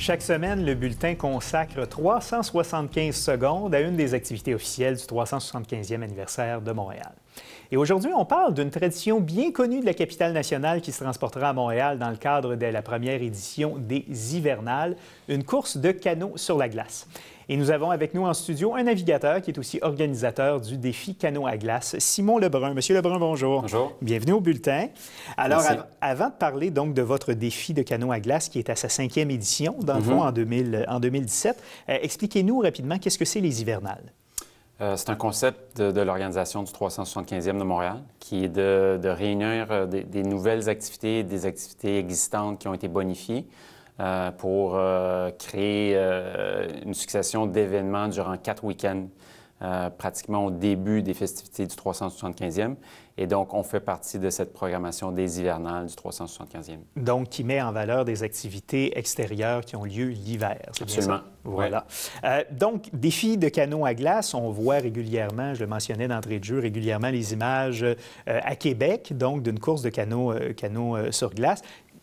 Chaque semaine, le bulletin consacre 375 secondes à une des activités officielles du 375e anniversaire de Montréal. Et aujourd'hui, on parle d'une tradition bien connue de la capitale nationale qui se transportera à Montréal dans le cadre de la première édition des Hivernales, une course de canot sur la glace. Et nous avons avec nous en studio un navigateur qui est aussi organisateur du défi canot à glace, Simon Lebrun. Monsieur Lebrun, bonjour. Bonjour. Bienvenue au bulletin. Alors, avant de parler donc de votre défi de canot à glace qui est à sa cinquième édition, dans le fond, mhm. en, 2017, euh, expliquez-nous rapidement qu'est-ce que c'est les hivernales? Euh, c'est un concept de, l'organisation du 375e de Montréal qui est de, réunir euh, des, nouvelles activités, des activités existantes qui ont été bonifiées euh, pour créer une succession d'événements durant quatre week-ends, pratiquement au début des festivités du 375e. Et donc, on fait partie de cette programmation des hivernales du 375e. Donc, qui met en valeur des activités extérieures qui ont lieu l'hiver. Absolument. Voilà. donc, défi de canot à glace, on voit régulièrement, je le mentionnais d'entrée de jeu, régulièrement les images à Québec, donc d'une course de canot, canot sur glace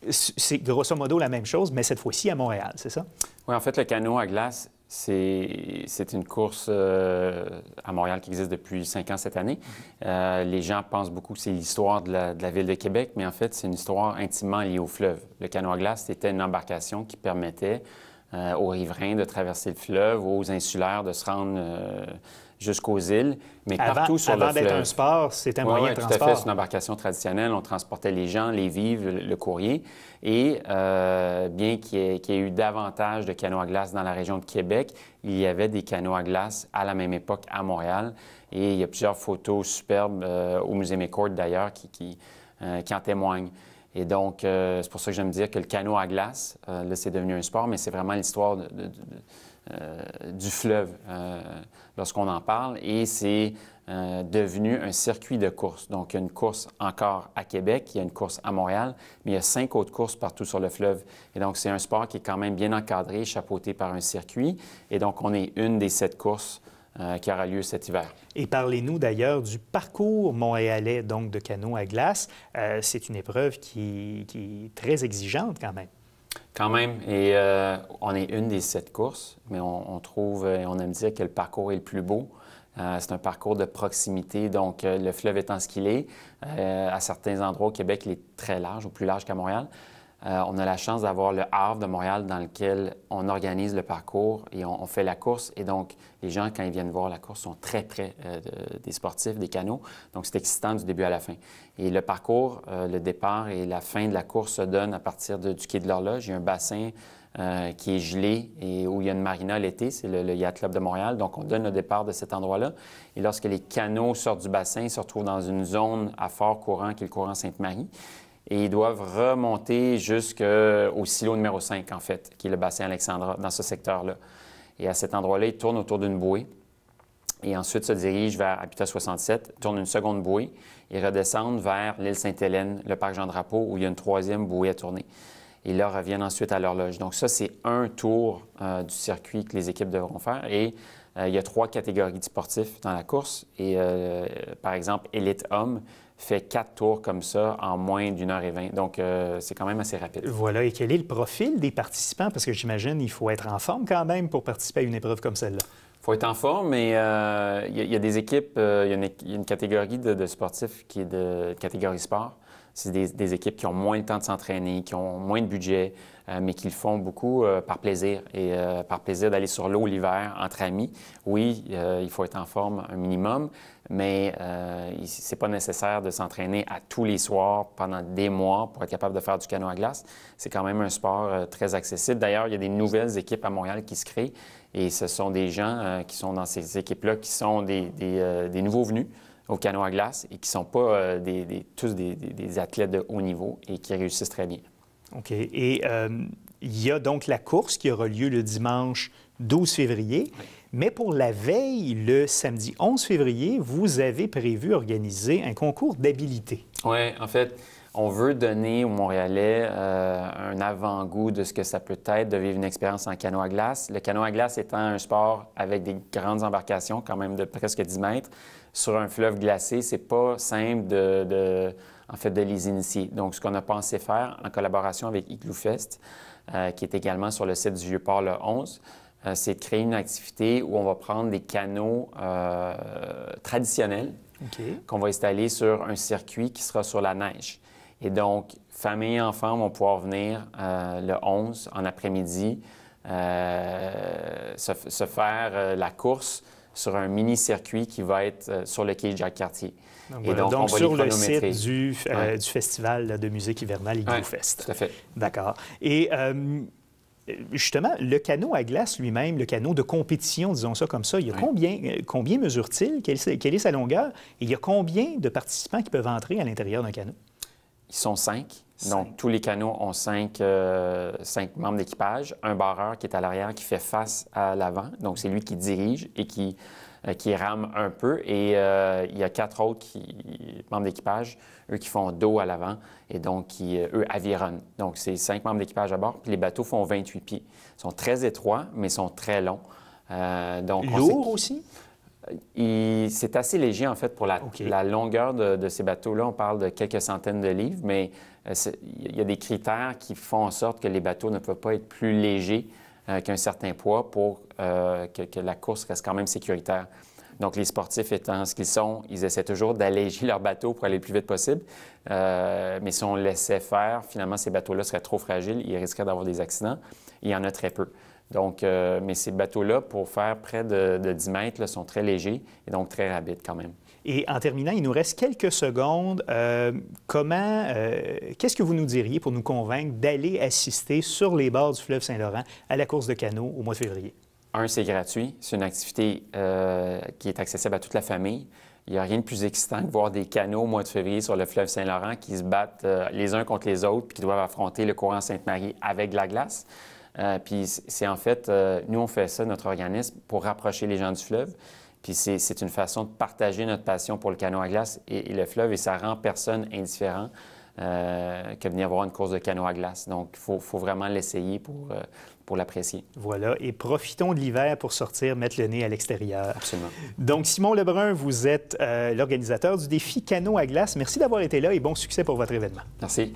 c'est grosso modo la même chose, mais cette fois-ci à Montréal, c'est ça? Oui, en fait, le canot à glace, c'est une course euh, à Montréal qui existe depuis cinq ans cette année. Euh, les gens pensent beaucoup que c'est l'histoire de, la, ville de Québec, mais en fait, c'est une histoire intimement liée au fleuve. Le canot à glace, c'était une embarcation qui permettait euh, aux riverains de traverser le fleuve, aux insulaires de se rendre jusqu'aux îles, mais partout sur le fleuve. Avant d'être un sport, c'est un moyen de transport. Tout à fait, c'est une embarcation traditionnelle. On transportait les gens, les vivres, le, courrier. Et euh, bien qu'il y, ait eu davantage de canots à glace dans la région de Québec, il y avait des canots à glace à la même époque à Montréal. Et il y a plusieurs photos superbes euh, au Musée McCord d'ailleurs qui, euh, qui, en témoignent. Et donc, c'est pour ça que j'aime dire que le canot à glace, là, c'est devenu un sport, mais c'est vraiment l'histoire de du fleuve euh, lorsqu'on en parle et c'est euh, devenu un circuit de course. Donc, il y a une course encore à Québec, il y a une course à Montréal, mais il y a cinq autres courses partout sur le fleuve. Et donc, c'est un sport qui est quand même bien encadré, chapeauté par un circuit. Et donc, on est une des sept courses qui aura lieu cet hiver. Et parlez-nous d'ailleurs du parcours montréalais donc de canot à glace. c'est une épreuve qui, est très exigeante quand même. Quand même. Et euh, on est une des sept courses, mais on, trouve, et on aime dire que le parcours est le plus beau. Euh, c'est un parcours de proximité, donc euh, le fleuve étant ce qu'il est, à certains endroits au Québec, il est très large, ou plus large qu'à Montréal. Euh, on a la chance d'avoir le Havre de Montréal dans lequel on organise le parcours et on, fait la course. Et donc, les gens, quand ils viennent voir la course, sont très près euh, des sportifs, des canaux. Donc, c'est excitant du début à la fin. Et le parcours, euh, le départ et la fin de la course se donnent à partir du quai de l'horloge. Il y a un bassin qui est gelé et où il y a une marina l'été, c'est le, Yacht Club de Montréal. Donc, on donne le départ de cet endroit-là. Et lorsque les canaux sortent du bassin, ils se retrouvent dans une zone à fort courant qui est le courant Sainte-Marie et ils doivent remonter jusqu'au silo numéro 5, en fait, qui est le bassin Alexandra, dans ce secteur-là. Et à cet endroit-là, ils tournent autour d'une bouée et ensuite se dirigent vers Habitat 67, tournent une seconde bouée et redescendent vers l'île Sainte-Hélène, le parc Jean-Drapeau, où il y a une troisième bouée à tourner. Et là, reviennent ensuite à l'horloge. Donc ça, c'est un tour euh, du circuit que les équipes devront faire. Et il y a trois catégories de sportifs dans la course. Et euh, par exemple, élite homme, fait quatre tours comme ça en moins d'une heure et vingt. Donc, euh, c'est quand même assez rapide. Voilà. Et quel est le profil des participants? Parce que j'imagine il faut être en forme quand même pour participer à une épreuve comme celle-là. Il faut être en forme, mais euh, il y, a des équipes, euh, il y, a une catégorie de, sportifs qui est de catégorie sport. C'est des, équipes qui ont moins de temps de s'entraîner, qui ont moins de budget, mais qui le font beaucoup par plaisir et par plaisir d'aller sur l'eau l'hiver entre amis. Oui, il faut être en forme un minimum, mais euh, ce n'est pas nécessaire de s'entraîner à tous les soirs pendant des mois pour être capable de faire du canot à glace. C'est quand même un sport euh, très accessible. D'ailleurs, il y a des nouvelles équipes à Montréal qui se créent et ce sont des gens euh, qui sont dans ces équipes-là qui sont des, nouveaux venus au canot à glace et qui ne sont pas tous des, athlètes de haut niveau et qui réussissent très bien. OK. Et il y a donc la course qui aura lieu le dimanche 12 février. Mais pour la veille, le samedi 11 février, vous avez prévu organiser un concours d'habilité. Oui, en fait, on veut donner aux Montréalais euh, un avant-goût de ce que ça peut être de vivre une expérience en canot à glace. Le canot à glace étant un sport avec des grandes embarcations, quand même de presque 10 mètres, sur un fleuve glacé, c'est pas simple de, les initier. Donc, ce qu'on a pensé faire en collaboration avec Igloo Fest, qui est également sur le site du Vieux-Port le 11. c'est de créer une activité où on va prendre des canaux traditionnels qu'on va installer sur un circuit qui sera sur la neige. Et donc, famille et enfants vont pouvoir venir le 11 en après-midi se, faire la course sur un mini-circuit qui va être euh, sur le quai Jacques-Cartier. Donc, donc, sur le site du, euh, du, Festival de musique hivernale IGOFest. tout à fait. D'accord. Et euh, justement, le canot à glace lui-même, le canot de compétition, disons ça comme ça, il y a combien, combien mesure-t-il? Quelle, quelle, est sa longueur? Et il y a combien de participants qui peuvent entrer à l'intérieur d'un canot? Ils sont cinq. Donc, tous les canots ont cinq, euh, cinq membres d'équipage. Un barreur qui est à l'arrière, qui fait face à l'avant. Donc, c'est lui qui dirige et qui, euh, qui rame un peu. Et euh, il y a quatre autres qui, membres d'équipage, eux qui font dos à l'avant et donc qui, eux, avironnent. Donc, c'est cinq membres d'équipage à bord. Puis les bateaux font 28 pieds. Ils sont très étroits, mais sont très longs. donc, Lourd aussi? C'est assez léger, en fait, pour la, la longueur de, de ces bateaux-là. On parle de quelques centaines de livres, mais euh, il y a des critères qui font en sorte que les bateaux ne peuvent pas être plus légers euh, qu'un certain poids pour euh, que, la course reste quand même sécuritaire. Donc, les sportifs étant ce qu'ils sont, ils essaient toujours d'alléger leur bateau pour aller le plus vite possible. mais si on laissait faire, finalement, ces bateaux-là seraient trop fragiles, ils risqueraient d'avoir des accidents. Il y en a très peu. Donc, mais ces bateaux-là, pour faire près de, 10 mètres, sont très légers et donc très rapides quand même. Et en terminant, il nous reste quelques secondes. Euh, comment, euh, qu'est-ce que vous nous diriez pour nous convaincre d'aller assister sur les bords du fleuve Saint-Laurent à la course de canot au mois de février? Un, c'est gratuit. C'est une activité euh, qui est accessible à toute la famille. Il n'y a rien de plus excitant que voir des canots au mois de février sur le fleuve Saint-Laurent qui se battent les uns contre les autres puis qui doivent affronter le courant Sainte-Marie avec de la glace. Puis c'est en fait, nous, on fait ça, notre organisme, pour rapprocher les gens du fleuve. Puis c'est une façon de partager notre passion pour le canot à glace et, le fleuve, et ça rend personne indifférent euh, que venir voir une course de canot à glace. Donc, il faut, vraiment l'essayer pour, euh, pour l'apprécier. Voilà, et profitons de l'hiver pour sortir, mettre le nez à l'extérieur. Absolument. Donc, Simon Lebrun, vous êtes euh, l'organisateur du défi canot à glace. Merci d'avoir été là et bon succès pour votre événement. Merci.